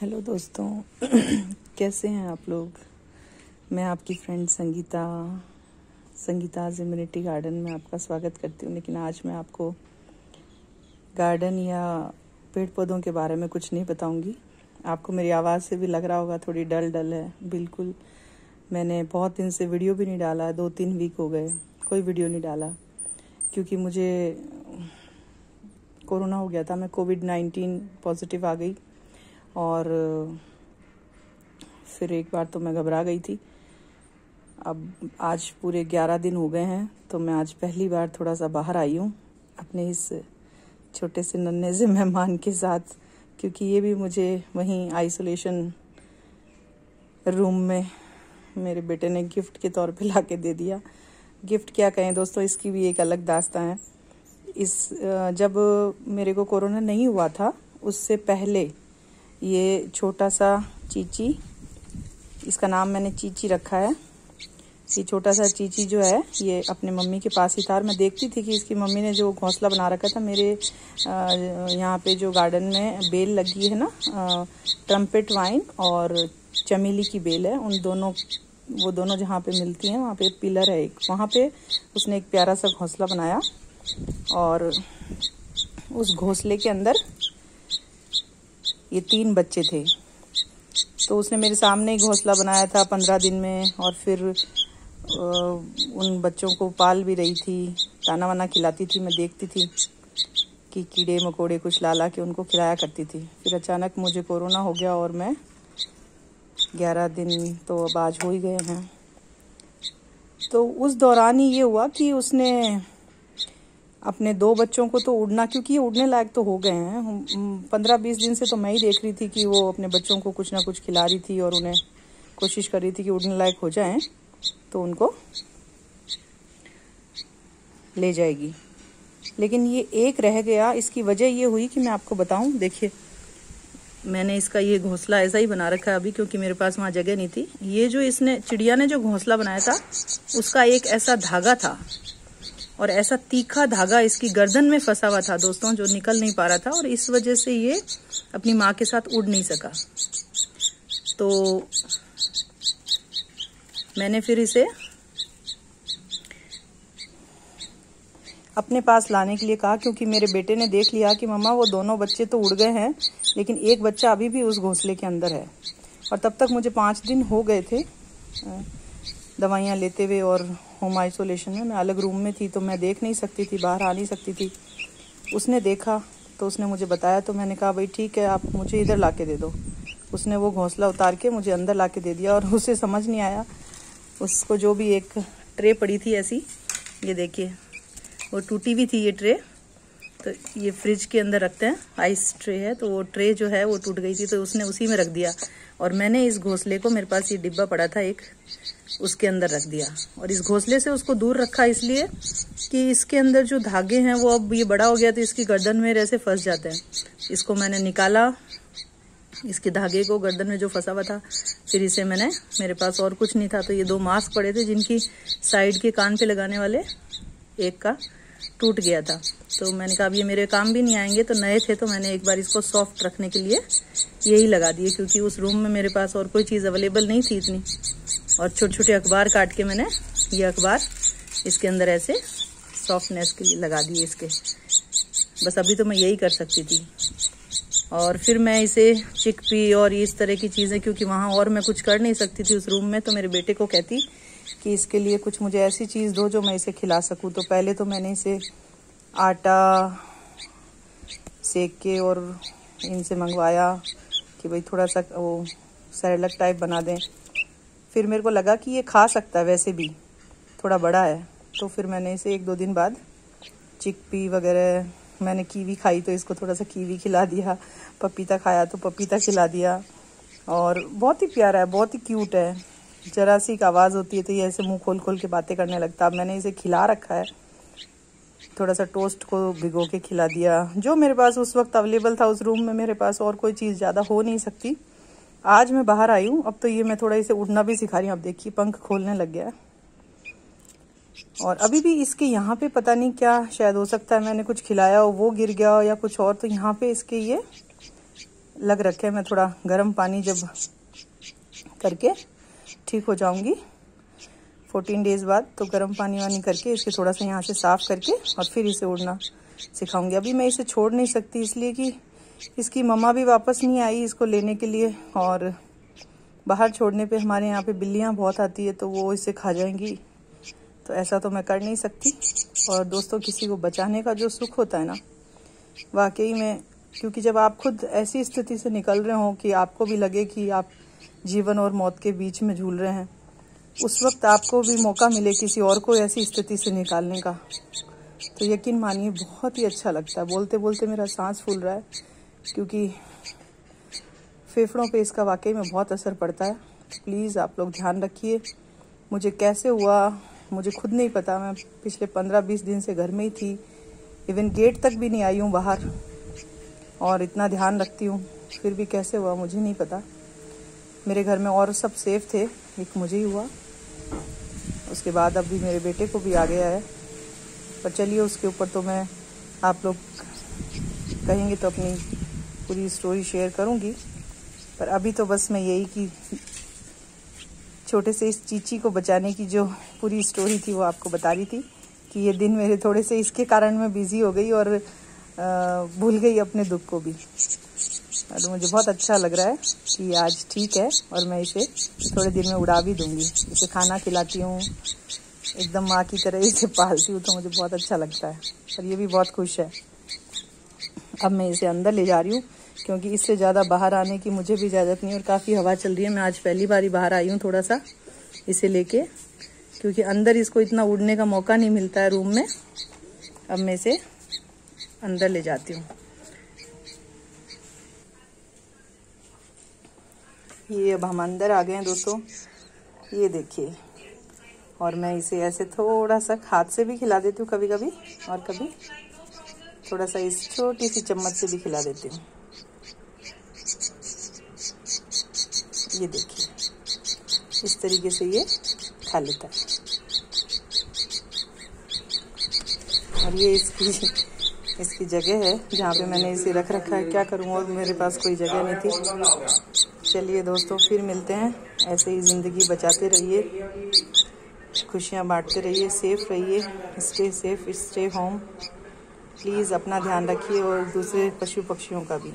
Hello दोस्तों, कैसे हैं आप लोग? मैं आपकी friend Sangeeta Sangeeta immunity garden में आपका स्वागत करती हूँ, लेकिन आज मैं आपको गार्डन या पेड़ पौधों के बारे में कुछ नहीं बताऊँगी। आपको मेरी आवाज़ से भी लग रहा होगा, थोड़ी डल डल है, बिल्कुल। मैंने बहुत दिन से वीडियो भी नहीं डाला, दो तीन वीक हो गए, कोई वीडियो नहीं डाला, क्योंकि मुझे कोरोना हो गया था, मैं कोविड नाइन्टीन पॉजिटिव आ गई। और, फिर एक बार तो मैं घबरा गई थी। अब, आज पूरे ग्यारह दिन हो गए हैं तो मैं आज पहली बार थोड़ा सा बाहर आई हूँ, अपने इस छोटे से नन्हे से मेहमान के साथ, क्योंकि ये भी मुझे वहीं आइसोलेशन रूम में मेरे बेटे ने गिफ्ट के तौर पे ला के दे दिया। गिफ्ट क्या कहें दोस्तों, इसकी भी एक अलग दास्ता है। इस जब मेरे को कोरोना नहीं हुआ था, उससे पहले ये छोटा सा चीची, इसका नाम मैंने चीची रखा है। ये छोटा सा चीची जो है, ये अपने मम्मी के पास ही था मैं देखती थी कि इसकी मम्मी ने जो घोंसला बना रखा था, मेरे यहाँ पे जो गार्डन में बेल लगी है ना ट्रम्पेट वाइन और चमेली की बेल है, उन दोनों, वो दोनों जहाँ पे मिलती हैं, वहाँ पे पिलर है एक। वहाँ पे उसने एक प्यारा सा घोंसला बनाया और उस घोंसले के अंदर ये तीन बच्चे थे। तो उसने मेरे सामने ही घोंसला बनाया था पंद्रह दिन में और फिर उन बच्चों को पाल भी रही थी ताना वाना खिलाती थी, मैं देखती थी कि कीड़े मकोड़े कुछ ला ला के उनको खिलाया करती थी। फिर अचानक मुझे कोरोना हो गया और मैं ग्यारह दिन तो अब आज हो ही गए हैं। तो उस दौरान ही ये हुआ कि उसने अपने दो बच्चों को तो उड़ना, क्योंकि ये उड़ने लायक तो हो गए हैं। पंद्रह बीस दिन से तो मैं ही देख रही थी कि वो अपने बच्चों को कुछ ना कुछ खिला रही थी और उन्हें कोशिश कर रही थी कि उड़ने लायक हो जाएँ तो उनको ले जाएगी। लेकिन ये एक रह गया, इसकी वजह ये हुई कि मैं आपको बताऊँ, देखिए, मैंने इसका ये घोंसला ऐसा ही बना रखा है अभी, क्योंकि मेरे पास वहाँ जगह नहीं थी। ये जो इसने, चिड़िया ने जो घोंसला बनाया था, उसका एक ऐसा धागा था और ऐसा तीखा धागा इसकी गर्दन में फंसा हुआ था दोस्तों, जो निकल नहीं पा रहा था और इस वजह से ये अपनी माँ के साथ उड़ नहीं सका। तो मैंने फिर इसे अपने पास लाने के लिए कहा, क्योंकि मेरे बेटे ने देख लिया कि मम्मा, वो दोनों बच्चे तो उड़ गए हैं, लेकिन एक बच्चा अभी भी उस घोंसले के अंदर है। और तब तक मुझे पाँच दिन हो गए थे। दवाइयाँ लेते हुए और होम आइसोलेशन में। मैं अलग रूम में थी तो मैं देख नहीं सकती थी, बाहर आ नहीं सकती थी। उसने देखा तो उसने मुझे बताया तो मैंने कहा, भाई, ठीक है, आप मुझे इधर ला के दे दो। उसने वो घोंसला उतार के मुझे अंदर ला के दे दिया और उसे समझ नहीं आया। उसको जो भी एक ट्रे पड़ी थी ऐसी, ये देखिए, वो टूटी हुई थी ये ट्रे। तो ये फ्रिज के अंदर रखते हैं आइस ट्रे है तो वो ट्रे जो है, वो टूट गई थी तो उसने उसी में रख दिया। और मैंने इस घोंसले को, मेरे पास ये डिब्बा पड़ा था एक उसके अंदर रख दिया। और इस घोंसले से उसको दूर रखा इसलिए कि इसके अंदर जो धागे हैं, वो अब ये बड़ा हो गया तो इसकी गर्दन में ऐसे फंस जाते हैं। इसको मैंने निकाला, इसके धागे को गर्दन में जो फंसा हुआ था, फिर इसे मैंने, मेरे पास और कुछ नहीं था तो ये दो मास्क पड़े थे जिनकी साइड के कान पे लगाने वाले एक का टूट गया था। तो मैंने कहा, अब ये मेरे काम भी नहीं आएँगे तो नए थे तो मैंने एक बार इसको सॉफ्ट रखने के लिए यही लगा दिए, क्योंकि उस रूम में मेरे पास और कोई चीज़ अवेलेबल नहीं थी इतनी। और छोटे छोटे अखबार काट के मैंने ये अखबार इसके अंदर ऐसे सॉफ्टनेस के लिए लगा दिए इसके। बस अभी तो मैं यही कर सकती थी। और फिर मैं इसे चिकपी और इस तरह की चीज़ें, क्योंकि वहाँ और मैं कुछ कर नहीं सकती थी उस रूम में तो मेरे बेटे को कहती कि इसके लिए कुछ मुझे ऐसी चीज़ दो जो मैं इसे खिला सकूँ। तो पहले तो मैंने इसे आटा सेक के और इनसे मंगवाया कि भाई थोड़ा सा वो सैलक टाइप बना दें। फिर मेरे को लगा कि ये खा सकता है वैसे भी। थोड़ा बड़ा है। तो फिर मैंने इसे एक दो दिन बाद चिकपी वगैरह, मैंने कीवी खाई तो इसको थोड़ा सा कीवी खिला दिया, पपीता खाया तो पपीता खिला दिया। और बहुत ही प्यारा है, बहुत ही क्यूट है। जरा सी एक आवाज़ होती है तो ये ऐसे मुँह खोल खोल के बातें करने लगता अब मैंने इसे खिला रखा है। थोड़ा सा टोस्ट को भिगो के खिला दिया। जो मेरे पास उस वक्त अवेलेबल था उस रूम में मेरे पास और कोई चीज़ ज़्यादा हो नहीं सकती। आज मैं बाहर आई हूँ, अब तो ये मैं थोड़ा इसे उड़ना भी सिखा रही हूँ। अब देखिए, पंख खोलने लग गया है। और अभी भी इसके यहाँ पे पता नहीं क्या, शायद हो सकता है मैंने कुछ खिलाया हो, वो गिर गया हो या कुछ और तो यहाँ पे इसके ये लग रखे हैं। मैं थोड़ा गर्म पानी जब करके ठीक हो जाऊँगी। फोर्टीन डेज़ बाद तो गर्म पानी वानी करके इसके थोड़ा सा यहाँ से साफ़ करके और फिर इसे उड़ना सिखाऊँगी। अभी मैं इसे छोड़ नहीं सकती इसलिए कि इसकी मम्मा भी वापस नहीं आई इसको लेने के लिए और बाहर छोड़ने पे हमारे यहाँ पे बिल्लियाँ बहुत आती है तो वो इसे खा जाएँगी। तो ऐसा तो मैं कर नहीं सकती। और दोस्तों, किसी को बचाने का जो सुख होता है ना, वाकई में, क्योंकि जब आप खुद ऐसी स्थिति से निकल रहे हो कि आपको भी लगे कि आप जीवन और मौत के बीच में झूल रहे हैं, उस वक्त आपको भी मौका मिले किसी और को ऐसी स्थिति से निकालने का। तो यकीन मानिए, बहुत ही अच्छा लगता है। बोलते बोलते मेरा सांस फूल रहा है। क्योंकि फेफड़ों पे इसका वाकई में बहुत असर पड़ता है। प्लीज़ आप लोग ध्यान रखिए। मुझे कैसे हुआ, मुझे खुद नहीं पता। मैं पिछले पंद्रह बीस दिन से घर में ही थी। इवन गेट तक भी नहीं आई हूँ बाहर। और इतना ध्यान रखती हूँ। फिर भी कैसे हुआ, मुझे नहीं पता। मेरे घर में और सब सेफ़ थे। एक मुझे ही हुआ। उसके बाद अभी मेरे बेटे को भी आ गया है। पर चलिए, उसके ऊपर तो मैं आप लोग कहेंगे तो अपनी पूरी स्टोरी शेयर करूँगी। पर अभी तो बस मैं यही कि छोटे से इस चीची को बचाने की जो पूरी स्टोरी थी वो आपको बता रही थी कि ये दिन मेरे थोड़े से इसके कारण मैं बिज़ी हो गई और भूल गई अपने दुख को भी। और मुझे बहुत अच्छा लग रहा है कि आज ठीक है और मैं इसे थोड़े दिन में उड़ा भी दूँगी। इसे खाना खिलाती हूँ, एकदम माँ की तरह इसे पालती हूँ तो मुझे बहुत अच्छा लगता है। और ये भी बहुत खुश है। अब मैं इसे अंदर ले जा रही हूँ। क्योंकि इससे ज़्यादा बाहर आने की मुझे भी इजाज़त नहीं और काफ़ी हवा चल रही है। मैं आज पहली बार ही बाहर आई हूँ थोड़ा सा इसे लेके, क्योंकि अंदर इसको इतना उड़ने का मौका नहीं मिलता है रूम में। अब मैं इसे अंदर ले जाती हूँ। ये अब हम अंदर आ गए हैं दोस्तों। ये देखिए। और मैं इसे ऐसे थोड़ा सा हाथ से भी खिला देती हूँ कभी कभी और कभी थोड़ा सा इस छोटी सी चम्मच से भी खिला देती हूँ। ये देखिए। इस तरीके से ये खा लेता है। और ये इसकी इसकी जगह है जहाँ पे मैंने इसे रख रखा है। क्या करूँ? और मेरे पास कोई जगह नहीं थी। चलिए दोस्तों, फिर मिलते हैं। ऐसे ही ज़िंदगी बचाते रहिए। खुशियाँ बांटते रहिए। सेफ़ रहिए। Stay safe, stay home. Please अपना ध्यान रखिए और दूसरे पशु पक्षियों का भी।